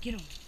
Get him.